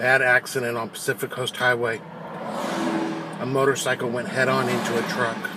Bad accident on Pacific Coast Highway. A motorcycle went head on into a truck.